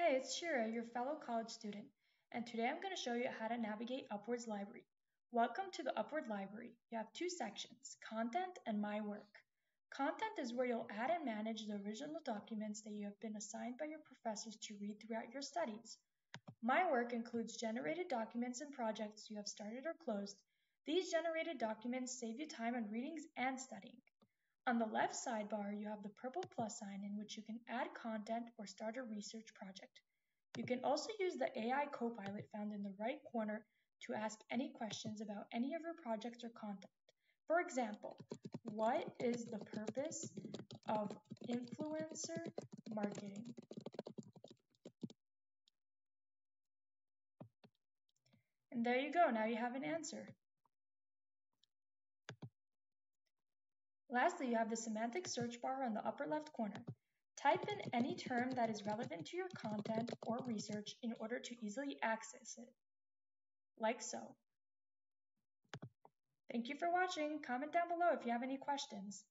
Hey, it's Shira, your fellow college student, and today I'm going to show you how to navigate Upword's library. Welcome to the Upward library. You have two sections, Content and My Work. Content is where you'll add and manage the original documents that you have been assigned by your professors to read throughout your studies. My Work includes generated documents and projects you have started or closed. These generated documents save you time on readings and studying. On the left sidebar, you have the purple plus sign in which you can add content or start a research project. You can also use the AI Copilot found in the right corner to ask any questions about any of your projects or content. For example, what is the purpose of influencer marketing? And there you go, now you have an answer. Lastly, you have the semantic search bar on the upper left corner. Type in any term that is relevant to your content or research in order to easily access it, like so. Thank you for watching. Comment down below if you have any questions.